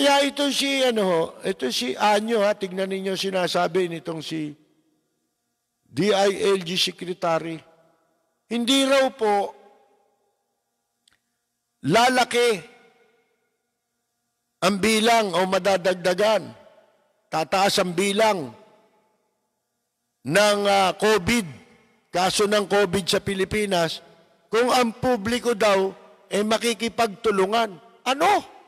Kaya ito si, ano, ito si Anyo, ha, tignan ninyo sinasabi nitong si DILG Secretary. Hindi raw po lalaki ang bilang o madadagdagan, tataas ang bilang ng uh, COVID, kaso ng COVID sa Pilipinas, kung ang publiko daw ay eh, makikipagtulungan. Ano? Ano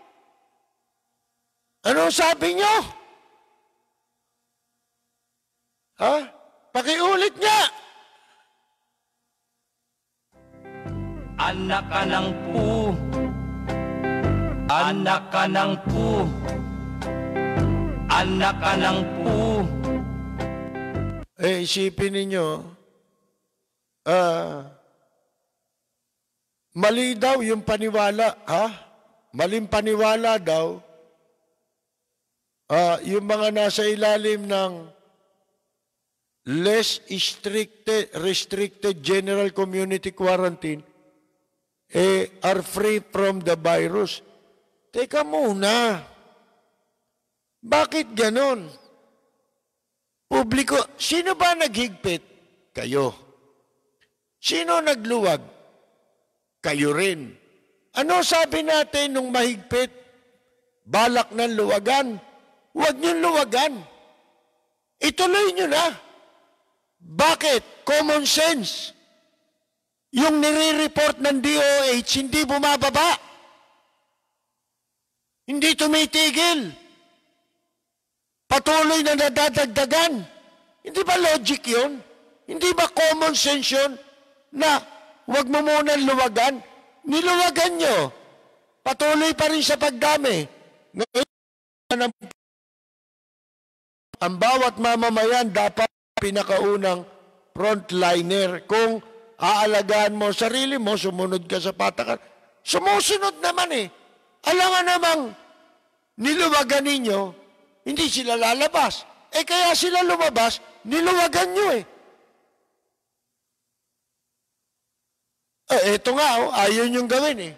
sabi nyo? Ha? Pakiulit nga. Anak ka ng pu. Anak ka ng pu. Anak ka ng pu. Eh, isipin ninyo, ah, uh, mali daw yung paniwala, ha? Maling paniwala daw, uh, yung mga nasa ilalim ng less restricted, restricted general community quarantine, eh, are free from the virus. Teka muna, bakit ganon? Publiko, sino ba naghigpit? Kayo. Sino nagluwag? Kayo rin. Ano sabi natin nung mahigpit? Balak ng luwagan. Huwag niyong luwagan. Ituloy niyo na. Bakit? Common sense. Yung nire-report ng DOH, hindi bumababa. Hindi tumitigil. Patuloy na nadadagdagan. Hindi ba logic yun? Hindi ba common sense yun na huwag mo muna luwagan? Niluwagan nyo. Patuloy pa rin sa pagdami. Ngayon, ang bawat mamamayan dapat pinakaunang frontliner. Kung aalagaan mo sarili mo, sumunod ka sa patakan. Sumusunod naman eh. Alam namang niluwagan ninyo, hindi sila lalabas. Eh kaya sila lumabas, niluwagan nyo eh. Eh, eto nga, oh, ayaw niyong gawin eh.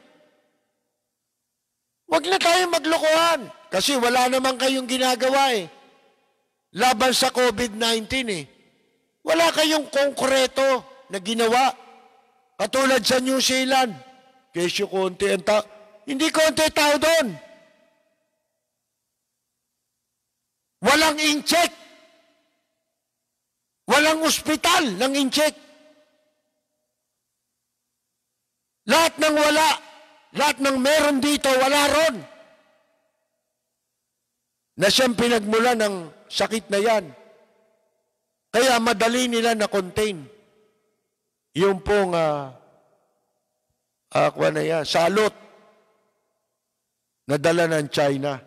Huwag na tayo maglokohan. Kasi wala naman kayong ginagawa eh. Laban sa COVID-19 eh. Wala kayong konkreto na ginawa. Katulad sa New Zealand. Kesyo konti ang tao. Hindi konti tao doon. Walang incheck. Walang ospital ng incheck. Lahat ng wala, lahat ng meron dito, wala ron. Na siyang pinagmula ng sakit na yan. Kaya madali nila na-contain. Yung pong, uh, uh, na yan, salot na dala ng China.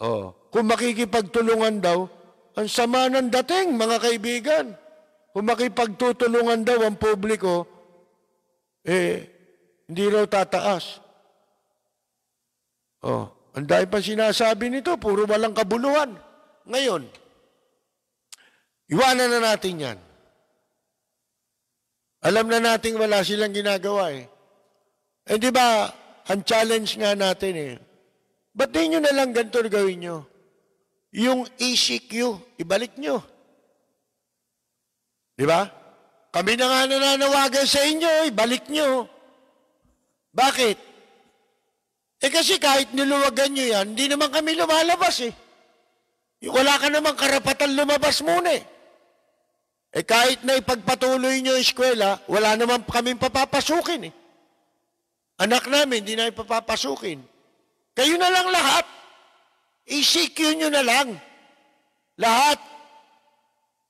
Oh. Kung makikipagtulungan daw, ang sama ng dating, mga kaibigan. Kung makipagtutulungan daw ang publiko, eh, hindi raw tataas. Oh, ang dahil pa sinasabi nito, puro walang kabuluhan. Ngayon, iwanan na natin yan. Alam na nating wala silang ginagawa eh. Eh di ba, ang challenge nga natin eh, ba't di nyo na lang ganito gawin nyo? Yung ECQ, ibalik nyo. Di ba? Kami na nga nananawagan sa inyo, ibalik nyo. Bakit? Eh kasi kahit niluwagan nyo yan, hindi naman kami lumalabas eh. Wala ka namang karapatan lumabas muna eh. Eh kahit na ipagpatuloy nyo yung eskwela, wala naman kami papapasukin eh. Anak namin, hindi na ipapapasukin. Kayo na lang lahat. ECQ nyo na lang. Lahat.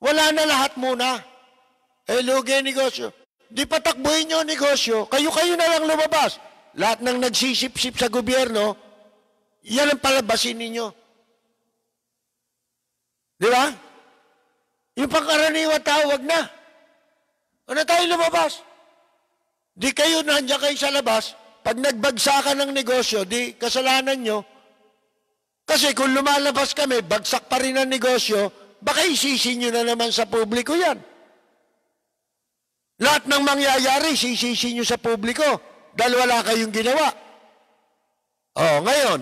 Wala na lahat muna. Eh, lugi negosyo. Di patakbuhin nyo negosyo. Kayo-kayo na lang lumabas. Lahat ng nagsisip-sip sa gobyerno, yan ang palabasin ninyo. Di ba? Yung pangkaraniwa tawag na. Ano tayo lumabas? Di kayo nandiyan kayo sa labas, pag nagbagsakan ng negosyo, di kasalanan nyo, kasi kung lumalabas kami, bagsak pa rin ang negosyo, baka isisi nyo na naman sa publiko yan. Lahat ng mangyayari, sisisi nyo sa publiko, dahil wala kayong ginawa. Oh, ngayon,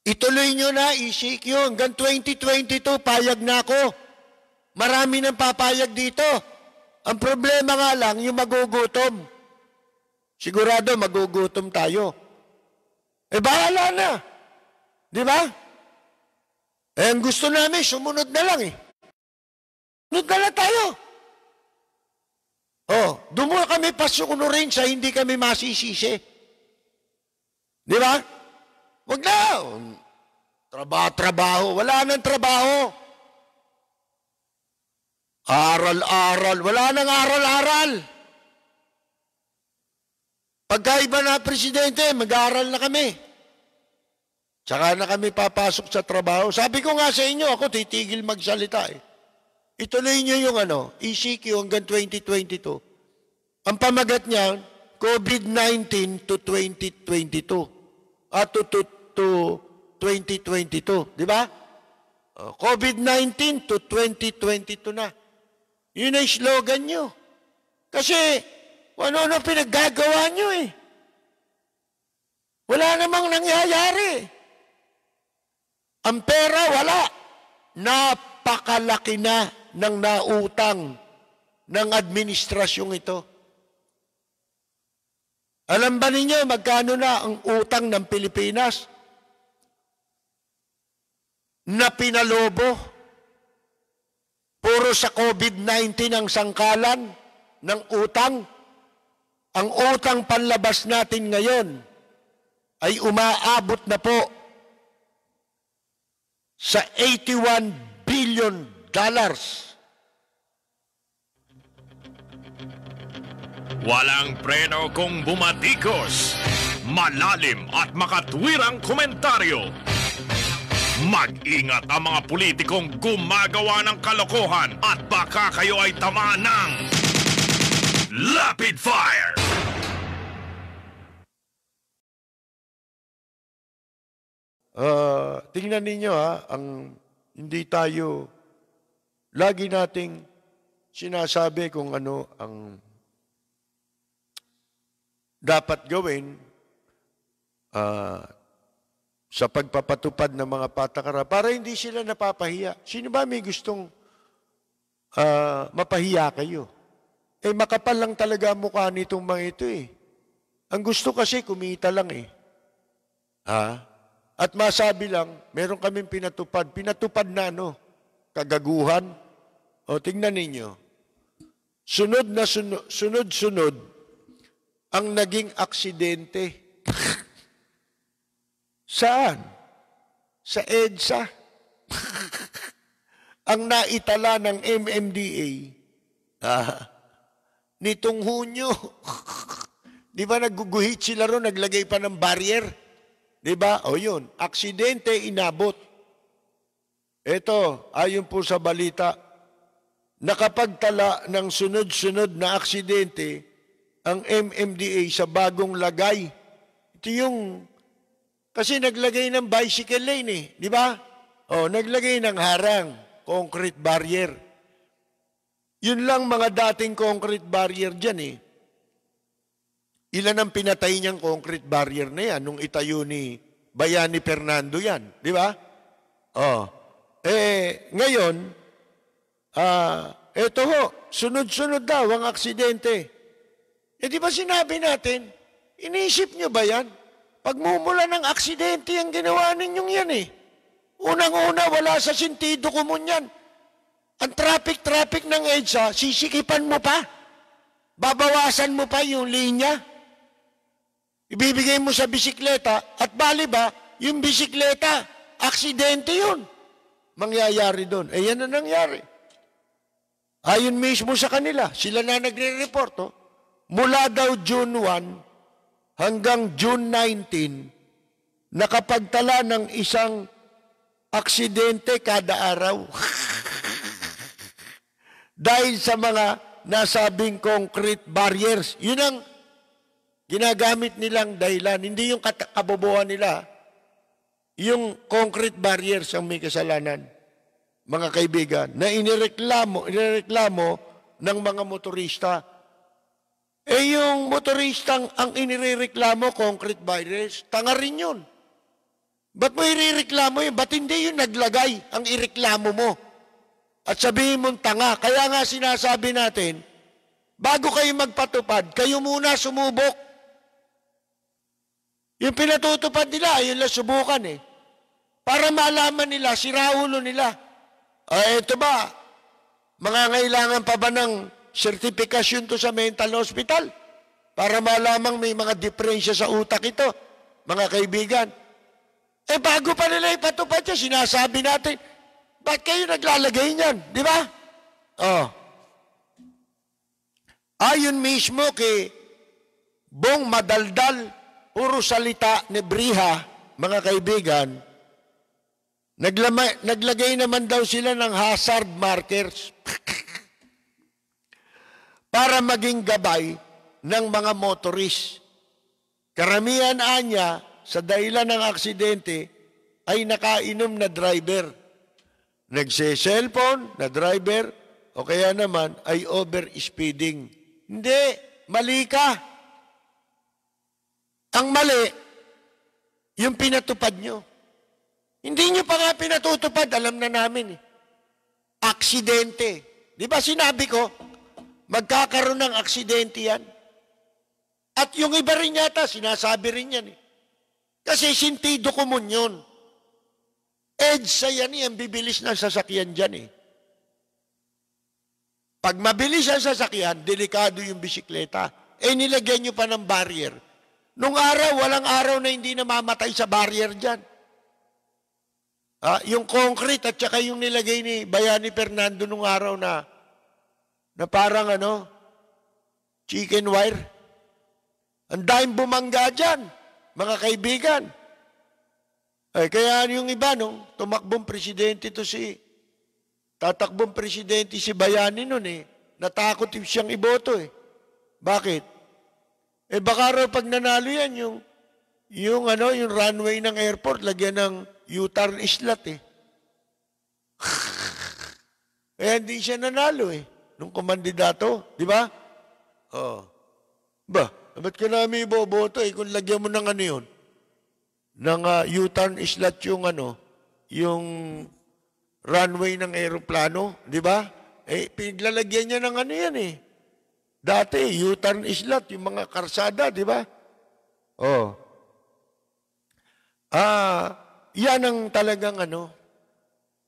Ituloy nyo na, ECQ, hanggang 2022, payag na ako. Marami nang papayag dito. Ang problema nga lang, yung magugutom. Sigurado magugutom tayo. Eh, bahala na. Di ba? Eh, ang gusto namin, sumunod na lang eh. Sumunod na lang tayo. Oh, doon kami pasukunurin sa hindi kami masisisi. Di ba? Huwag na. Trabaho-trabaho. Wala nang trabaho. Aral-aral. Wala nang aral-aral. Pagkaiba na presidente, mag-aaral na kami. Tsaka na kami papasok sa trabaho. Sabi ko nga sa inyo, ako titigil magsalita eh. Ituloy niyo yung ano, ECQ hanggang 2022. Ang pamagat niya, COVID-19 to 2022. At to, to, to 2022. Di ba? Oh, COVID-19 to 2022 na. Yun ang slogan nyo. Kasi, ano-ano pinaggagawa nyo eh. Wala namang nangyayari. Ang pera, wala. Napakalaki na ng nautang ng administrasyong ito. Alam ba ninyo magkano na ang utang ng Pilipinas? Na pinalobo. Puro sa COVID-19 ang sangkalan ng utang. Ang utang panlabas natin ngayon ay umaabot na po sa 81 billion dollars. Walang preno kung bumatikos. Malalim at makatwirang komentaryo. Mag-ingat ang mga politikong gumagawa ng kalokohan at baka kayo ay tamaan ng Lapid Fire! Uh, tingnan ninyo ha, ang hindi tayo lagi nating sinasabi kung ano ang dapat gawin uh, sa pagpapatupad ng mga patakara para hindi sila napapahiya. Sino ba may gustong uh, mapahiya kayo? Eh makapal lang talaga ang mukha nitong mga ito eh. Ang gusto kasi kumita lang eh. Ha? At masabi lang, meron kaming pinatupad. Pinatupad na ano? Kagaguhan. O tingnan ninyo. Sunod na sunod, sunod-sunod ang naging aksidente. Saan? Sa EDSA. ang naitala ng MMDA. Ah, nitong Hunyo. Di ba nagguguhit sila ron, naglagay pa ng barrier? Di ba? O yun, aksidente inabot. Ito, ayon po sa balita, nakapagtala ng sunod-sunod na aksidente ang MMDA sa bagong lagay. Ito yung, kasi naglagay ng bicycle lane eh, di ba? O, naglagay ng harang, concrete barrier. Yun lang mga dating concrete barrier dyan eh. Ilan ang pinatay niyang concrete barrier na yan nung itayo ni Bayani Fernando yan. Di ba? Oh. Eh, ngayon, ah, eto ho, sunod-sunod daw ang aksidente. Eh di ba sinabi natin, iniisip niyo ba yan? Pagmumula ng aksidente ang ginawa ninyong yan eh. Unang-una, wala sa sentido kumun yan. Ang traffic-traffic ng EDSA, sisikipan mo pa. Babawasan mo pa yung linya. Ibibigay mo sa bisikleta at bali ba, yung bisikleta, aksidente yun. Mangyayari doon. Eh yan na nangyari. Ayon mismo sa kanila, sila na nagre-report. Oh. Mula daw June 1 hanggang June 19, nakapagtala ng isang aksidente kada araw. Dahil sa mga nasabing concrete barriers. Yun ang Ginagamit nilang dahilan, hindi yung kabobohan nila, yung concrete barriers ang may kasalanan, mga kaibigan, na inireklamo, inireklamo ng mga motorista. Eh yung motoristang ang inireklamo, concrete barriers, tanga rin yun. Ba't mo irireklamo yun? Ba't hindi yun naglagay ang ireklamo mo? At sabihin mong tanga. Kaya nga sinasabi natin, bago kayo magpatupad, kayo muna sumubok. Yung pinatutupad nila, ayun lang subukan eh. Para malaman nila, siraulo nila. Ah, eto ba? Mga pa ba ng sertifikasyon to sa mental hospital? Para malamang may mga diferensya sa utak ito, mga kaibigan. Eh bago pa nila ipatupad yan, sinasabi natin, ba't kayo naglalagay niyan? Di ba? Oh. Ayon mismo kay Bong Madaldal, puro salita ni Briha, mga kaibigan, naglama, naglagay naman daw sila ng hazard markers para maging gabay ng mga motorist. Karamihan anya sa dahilan ng aksidente ay nakainom na driver. Nagse-cellphone na driver o kaya naman ay over-speeding. Hindi, mali ka. Ang mali, yung pinatupad nyo. Hindi nyo pa nga pinatutupad, alam na namin. Eh. Aksidente. Di ba sinabi ko, magkakaroon ng aksidente yan? At yung iba rin yata, sinasabi rin yan. Eh. Kasi sintido komun yun. EDSA yan eh, ang bibilis ng sasakyan dyan eh. Pag mabilis ang sasakyan, delikado yung bisikleta. Eh nilagyan nyo pa ng barrier Nung araw, walang araw na hindi namamatay sa barrier dyan. Ah, yung concrete at saka yung nilagay ni Bayani Fernando nung araw na na parang ano, chicken wire. Ang dahil bumangga dyan, mga kaibigan. Ay, kaya yung iba, nung tumakbong presidente to si, tatakbong presidente si Bayani nun eh, natakot siyang iboto eh. Bakit? Eh baka raw pag nanalo yan, yung, yung, ano, yung runway ng airport, lagyan ng U-turn islat eh. eh hindi siya nanalo eh, nung kumandidato, di ba? Oh. Ba, ba't ka namin iboboto eh kung lagyan mo ng ano yun? Ng uh, U-turn islat yung ano, yung runway ng aeroplano, di ba? Eh, pinaglalagyan niya ng ano yan eh. Dati, U-turn islat, yung mga karsada, di ba? Oh. Ah, yan ang talagang ano.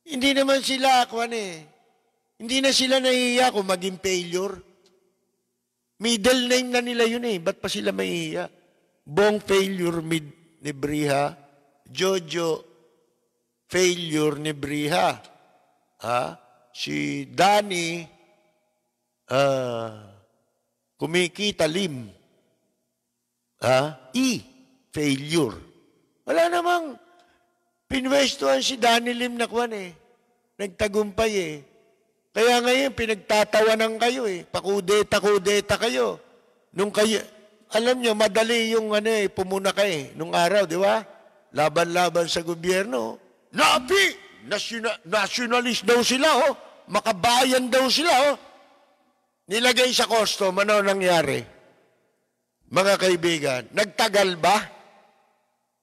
Hindi naman sila, kwan eh. Hindi na sila nahihiya kung maging failure. Middle name na nila yun eh. Ba't pa sila mahihiya? Bong failure mid ni Briha. Jojo failure ni Briha. Ha? Si Danny, ah, uh, kumikita lim. Ha? E, failure. Wala namang pinwestuhan si Danny Lim na kwan eh. Nagtagumpay eh. Kaya ngayon, pinagtatawanan kayo eh. Pakudeta-kudeta kayo. Nung kayo, alam nyo, madali yung ano eh, pumuna kayo eh, nung araw, di ba? Laban-laban sa gobyerno. Nabi! National, nationalist daw sila, oh. Makabayan daw sila, oh. Nilagay sa custom, ano nangyari? Mga kaibigan, nagtagal ba?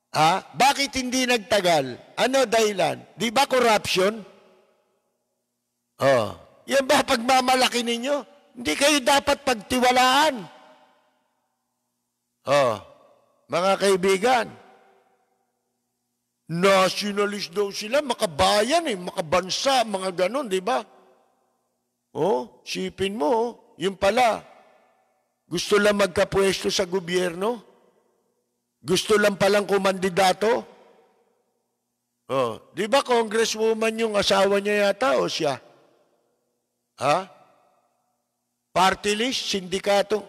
Ha? Bakit hindi nagtagal? Ano dahilan? Di ba corruption? Oh. Yan ba pagmamalaki ninyo? Hindi kayo dapat pagtiwalaan. Oh. Mga kaibigan, nationalist daw sila, makabayan eh, makabansa, mga ganon, di ba? Oh, sipin mo, oh. yung pala, gusto lang magkapwesto sa gobyerno? Gusto lang palang kumandidato? Oh, di ba congresswoman yung asawa niya yata o siya? Ha? Party list, sindikato.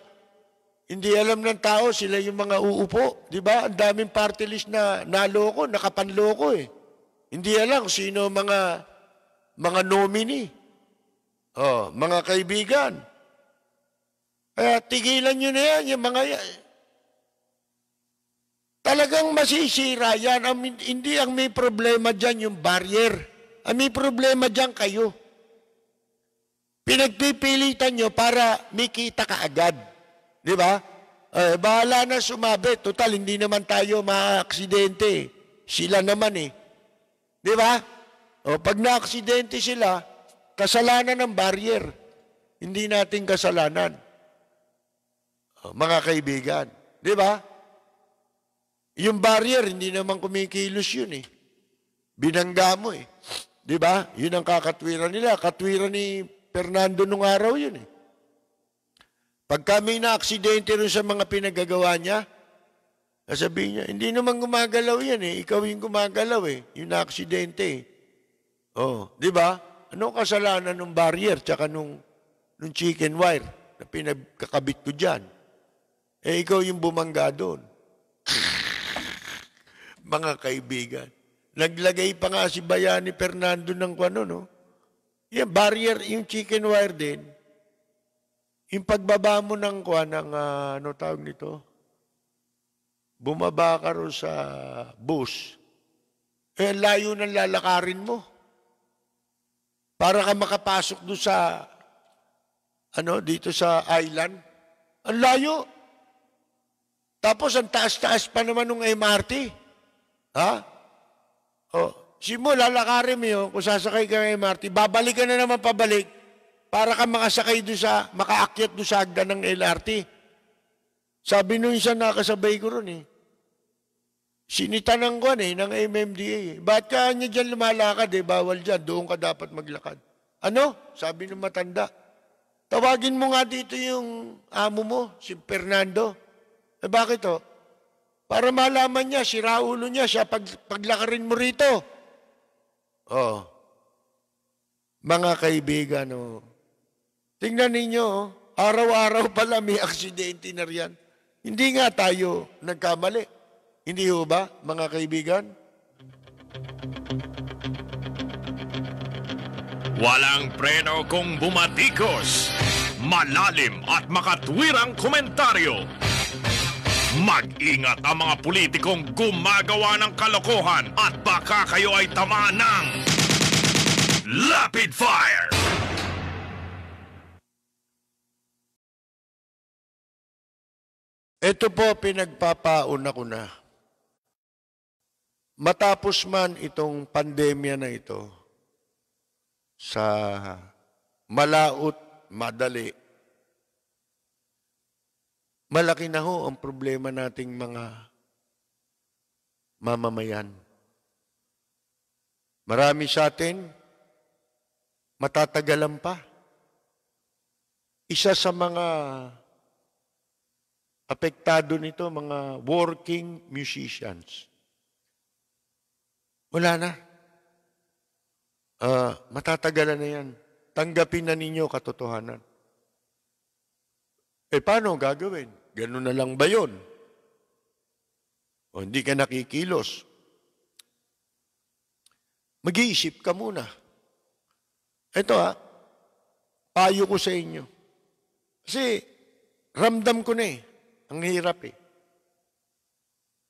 Hindi alam ng tao, sila yung mga uupo. Di ba? Ang daming party list na naloko, nakapanloko eh. Hindi alam sino mga, mga nominee. Oh, mga kaibigan. Kaya tigilan nyo na yan, yung mga. Talagang masisira yan. Ang, hindi ang may problema dyan yung barrier. Ang may problema dyan kayo. Pinagpipilitan nyo para may kita ka agad. Di ba? Eh, bahala na sumabi. Total, hindi naman tayo mga aksidente. Sila naman eh. Di ba? O pag na-aksidente sila, kasalanan ng barrier. Hindi nating kasalanan. O, mga kaibigan. Di ba? Yung barrier, hindi naman kumikilos yun eh. Binangga mo eh. Di ba? Yun ang kakatwiran nila. Katwiran ni Fernando nung araw yun eh. Pag kami na-aksidente rin sa mga pinagagawa niya, sasabihin niya, hindi naman gumagalaw yan eh. Ikaw yung gumagalaw eh. Yung na-aksidente eh. Oh, di ba? Ano kasalanan ng barrier tsaka nung, nung chicken wire na pinagkakabit ko dyan? Eh, ikaw yung bumangga doon. Mga kaibigan. Naglagay pa nga si Bayani Fernando ng kwano, no? Yan, barrier, yung chicken wire din. Yung pagbaba mo ng kwan, ng, ah, ano tawag nito? Bumaba ka ro sa bus. Eh, layo ng lalakarin mo. Para ka makapasok doon sa, ano, dito sa island. Ang layo. Tapos ang taas-taas pa naman ng MRT. Ha? O, simo, lalakarin mo yun, kung sasakay ka ng MRT, babalik ka na naman pabalik para ka makasakay doon sa, makaakyat doon sa hagdan ng LRT. Sabi nung isa nakasabay ko ron eh, Sinitanang ko eh, ng MMDA eh. Ba't ka niya dyan lumalakad eh? Bawal dyan. Doon ka dapat maglakad. Ano? Sabi ng matanda. Tawagin mo nga dito yung amo mo, si Fernando. Eh bakit oh? Para malaman niya, si Raulo niya, siya pag, paglakarin mo rito. Oh. Mga kaibigan, oh. Tingnan ninyo, oh. araw-araw pala may aksidente na riyan. Hindi nga tayo nagkamali. Hindi ho ba, mga kaibigan? Walang preno kung bumatikos. Malalim at makatwirang komentaryo. Mag-ingat ang mga politikong gumagawa ng kalokohan at baka kayo ay tamaan ng Lapid Fire! Ito po pinagpapauna ko na. Matapos man itong pandemya na ito, sa malaot, madali, malaki na ho ang problema nating mga mamamayan. Marami sa atin, matatagalan pa. Isa sa mga apektado nito, mga working musicians. Wala na. Ah, matatagalan na yan. Tanggapin na ninyo katotohanan. Eh, paano gagawin? Ganun na lang ba yun? O hindi ka nakikilos? Mag-iisip ka muna. Ito ha, payo ko sa inyo. Kasi ramdam ko na eh. Ang hirap eh.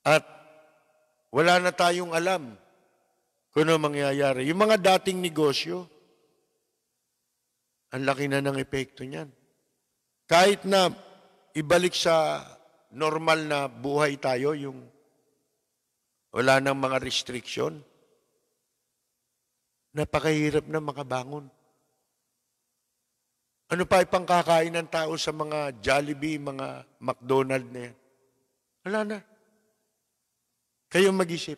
At wala na tayong alam kung ano mangyayari. Yung mga dating negosyo, ang laki na ng epekto niyan. Kahit na ibalik sa normal na buhay tayo, yung wala nang mga restriction, napakahirap na makabangon. Ano pa ipang kakain ng tao sa mga Jollibee, mga McDonald na yan? Wala na. Kayo mag-isip.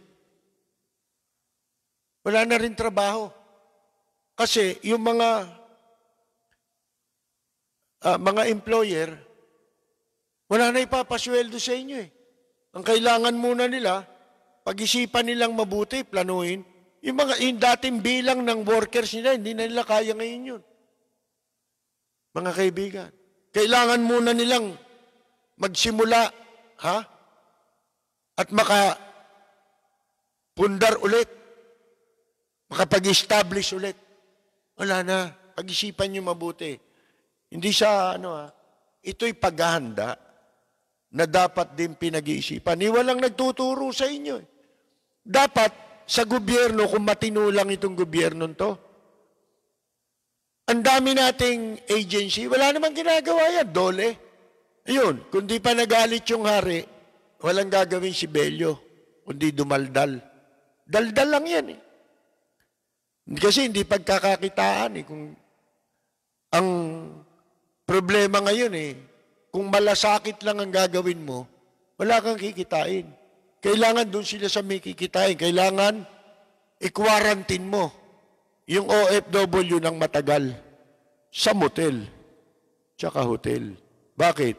Wala na rin trabaho. Kasi yung mga ah, mga employer, wala na ipapasweldo sa inyo eh. Ang kailangan muna nila, pag-isipan nilang mabuti, planuhin, yung mga yung dating bilang ng workers nila, hindi na nila kaya ngayon yun. Mga kaibigan, kailangan muna nilang magsimula, ha? At maka pundar ulit. Makapag-establish ulit. Wala na. Pag-isipan nyo mabuti. Hindi sa ano ha, ito'y paghahanda na dapat din pinag-iisipan. Ni walang nagtuturo sa inyo. eh. Dapat sa gobyerno, kung matino lang itong gobyerno to, ang dami nating agency, wala namang ginagawa yan, dole. Ayun, kung di pa nagalit yung hari, walang gagawin si Belyo, kundi dumaldal. Daldal lang yan eh. Kasi hindi pagkakakitaan eh. Kung ang problema ngayon eh, kung malasakit lang ang gagawin mo, wala kang kikitain. Kailangan doon sila sa may kikitain. Kailangan i-quarantine mo yung OFW ng matagal sa motel tsaka hotel. Bakit?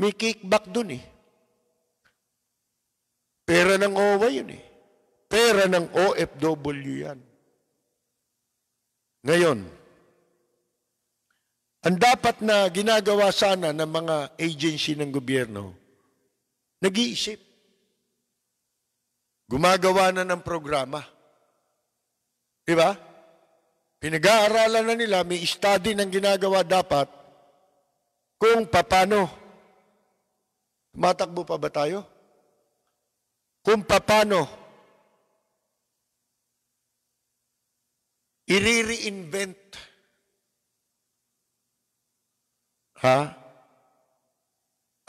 May kickback doon eh. Pera ng OWA yun eh. Pera ng OFW yan. Ngayon, ang dapat na ginagawa sana ng mga agency ng gobyerno, nag-iisip. Gumagawa na ng programa. Di ba? Pinag-aaralan na nila, may study ng ginagawa dapat kung papano. Matakbo pa ba tayo? Kung papano i-reinvent ha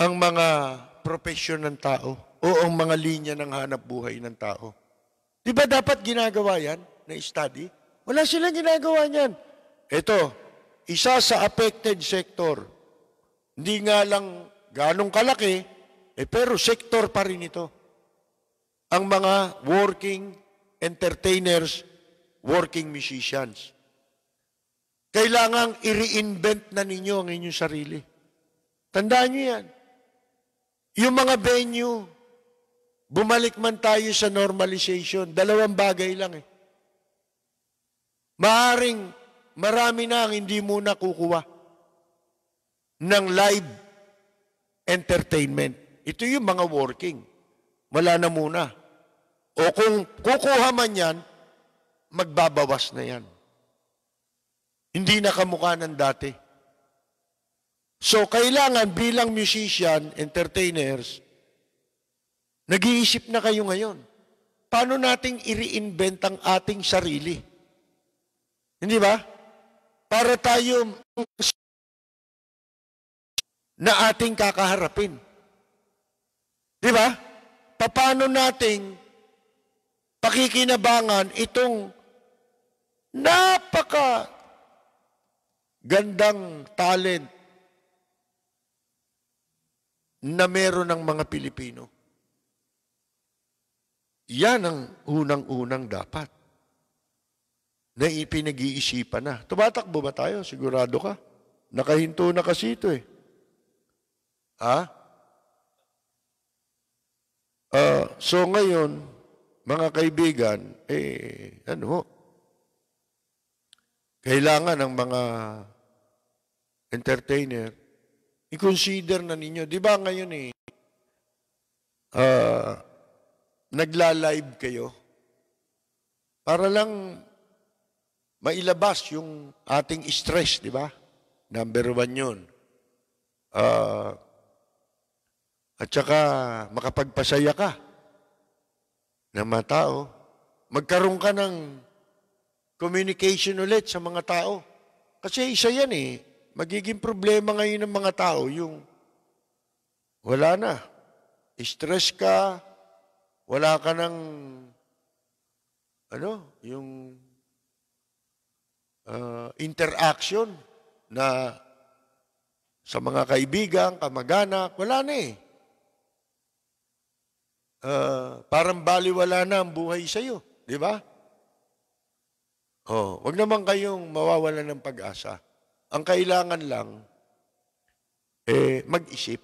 ang mga profesyon ng tao o ang mga linya ng hanap buhay ng tao. Di ba dapat ginagawa yan na study? Wala silang ginagawa niyan. Ito, isa sa affected sector. Hindi nga lang ganong kalaki, eh, pero sector pa rin ito. Ang mga working entertainers, working musicians. Kailangang i-reinvent na ninyo ang inyong sarili. Tandaan nyo yan. Yung mga venue, bumalik man tayo sa normalization, dalawang bagay lang eh. Maaring marami na ang hindi muna kukuha ng live entertainment. Ito yung mga working. Wala na muna. O kung kukuha man yan, magbabawas na yan. Hindi na kamukha ng dati. So, kailangan bilang musician, entertainers, nag-iisip na kayo ngayon. Paano nating i-reinvent ang ating sarili? Hindi ba? Para tayo na ating kakaharapin. Di ba? Paano nating pakikinabangan itong napaka gandang talent na meron ng mga Pilipino. Yan ang unang-unang dapat na ipinag-iisipan na. Tumatakbo ba tayo? Sigurado ka? Nakahinto na kasi ito eh. Ha? Ah, so ngayon, mga kaibigan, eh, ano? Kailangan ng mga entertainer, i-consider na ninyo. Di ba ngayon eh, ah, nagla-live kayo para lang mailabas yung ating stress, di ba? Number one yun. Ah, at saka makapagpasaya ka ng mga tao. Magkaroon ka ng communication ulit sa mga tao. Kasi isa yan eh. Magiging problema ngayon ng mga tao yung wala na. Stress ka, wala ka ng ano, yung uh, interaction na sa mga kaibigan, kamag-anak, wala na eh. Uh, parang baliwala na ang buhay sa iyo, di ba? Oh, wag naman kayong mawawalan ng pag-asa. Ang kailangan lang eh mag-isip.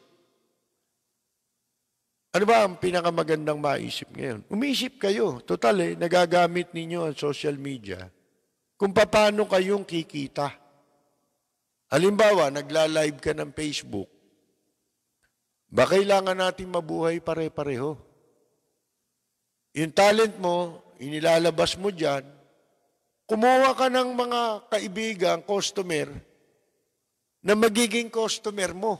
Ano ba ang pinakamagandang maisip ngayon? Umisip kayo. Total eh, nagagamit ninyo ang social media kung paano kayong kikita. Halimbawa, nagla-live ka ng Facebook. Ba kailangan natin mabuhay pare-pareho? Yung talent mo, inilalabas mo dyan, kumuha ka ng mga kaibigan, customer, na magiging customer mo.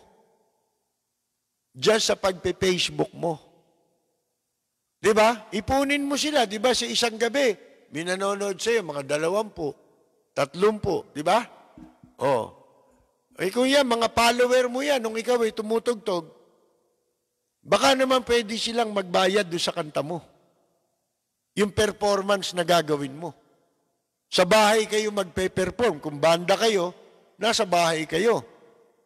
Diyan sa pagpe-Facebook mo. Di ba? Ipunin mo sila, di ba? Sa isang gabi, minanonood sa'yo, mga dalawampu, tatlumpu, di ba? Oh. Eh kung yan, mga follower mo yan, nung ikaw ay tumutugtog, baka naman pwede silang magbayad doon sa kanta mo. yung performance na gagawin mo. Sa bahay kayo magpe-perform. Kung banda kayo, nasa bahay kayo.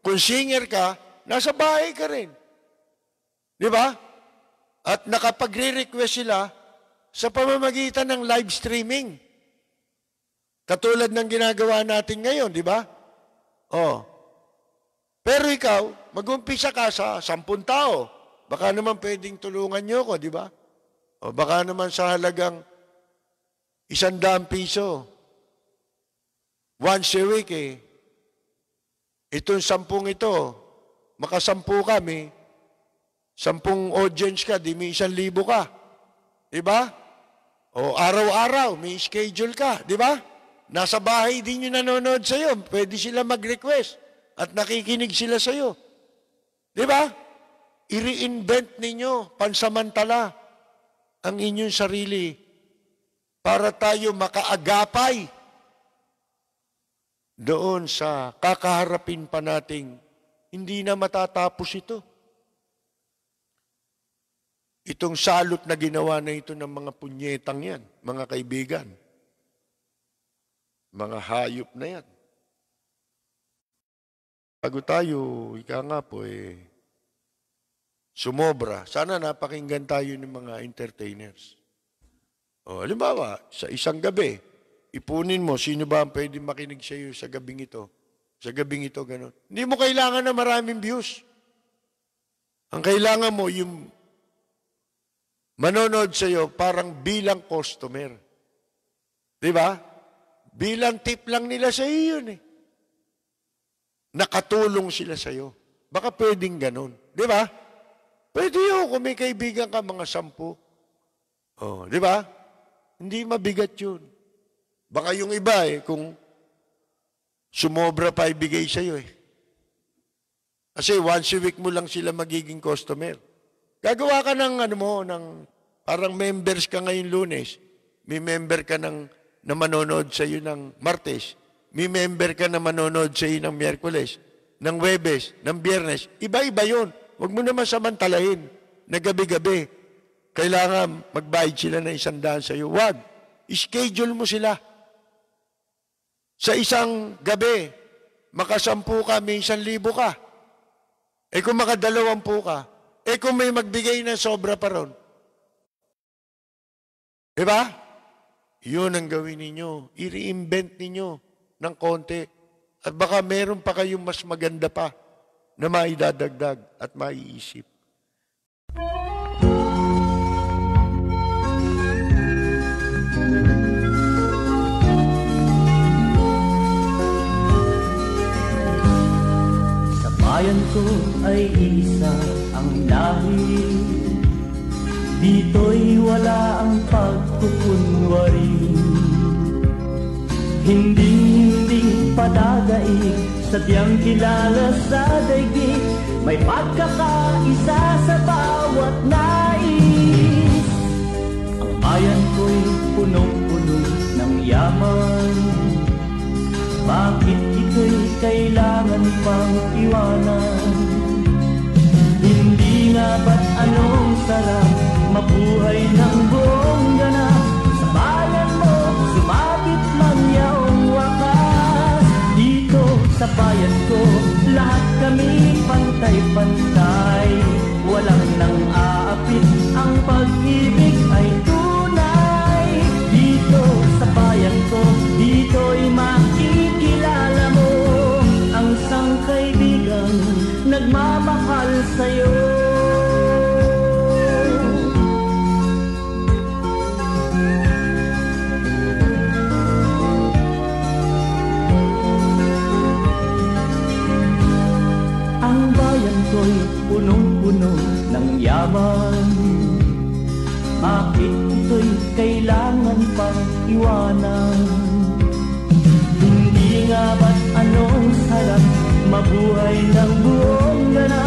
Kung singer ka, nasa bahay ka rin. Di ba? At nakapagre-request sila sa pamamagitan ng live streaming. Katulad ng ginagawa natin ngayon, di ba? Oh. Pero ikaw, mag-umpisa ka sa sampun tao. Baka naman pwedeng tulungan nyo ko, di ba? O baka naman sa halagang isandaan piso. Once a week eh. Itong sampung ito, makasampu kami, sampung audience ka, di may isang libo ka. Di ba? O araw-araw, may schedule ka. Di ba? Nasa bahay din yung nanonood sa'yo. Pwede sila mag-request at nakikinig sila sa'yo. Di ba? I-reinvent ninyo pansamantala ang inyong sarili para tayo makaagapay doon sa kakaharapin pa nating hindi na matatapos ito. Itong salot na ginawa na ito ng mga punyetang yan, mga kaibigan, mga hayop na yan. Bago tayo, ika nga po eh, sumobra. Sana napakinggan tayo ng mga entertainers. O, halimbawa, sa isang gabi, ipunin mo, sino ba ang pwede makinig sa iyo sa gabing ito? Sa gabing ito, gano'n. Hindi mo kailangan na maraming views. Ang kailangan mo, yung manonood sa iyo parang bilang customer. Di ba? Bilang tip lang nila sa iyo yun eh. Nakatulong sila sa iyo. Baka pwedeng ganun. Di ba? Pwede yun kung may kaibigan ka mga sampu. Oh, di ba? Hindi mabigat yun. Baka yung iba eh, kung sumobra pa ibigay sa iyo eh. Kasi once a week mo lang sila magiging customer. Gagawa ka ng ano mo, ng parang members ka ngayon lunes. May member ka ng, na manonood sa iyo ng martes. May member ka na manonood sa iyo ng miyerkules, ng webes, ng biyernes. Iba-iba yun. Huwag mo naman samantalahin na gabi-gabi. Kailangan magbayad sila ng isang daan sa iyo. Huwag. Schedule mo sila. Sa isang gabi, makasampu ka, may isang libo ka. Eh kung makadalawampu ka, eh kung may magbigay ng sobra pa ron. Diba? Yun ang gawin ninyo. I-reinvent ninyo ng konti. At baka meron pa kayong mas maganda pa na maidadagdag at maiisip. Ko ay isa ang lahi. Dito'y wala ang pagkukunwari. Hindi hindi padadaig Sadyang kilala sa daigdig. May pagkakaisa sa bawat nais. Ang bayan ko'y punong-puno ng yaman bakit ito'y kailangan pang iwanan? Hindi nga ba't anong sarap mabuhay ng buong ganap? Sa bayan mo, sumabit lang yaong wakas Dito sa bayan ko, lahat kami pantay-pantay Walang nang aapit, ang pag-ibig ng yaman Bakit ito'y kailangan pang iwanan? Hindi nga ba't anong sarap mabuhay ng buong ganap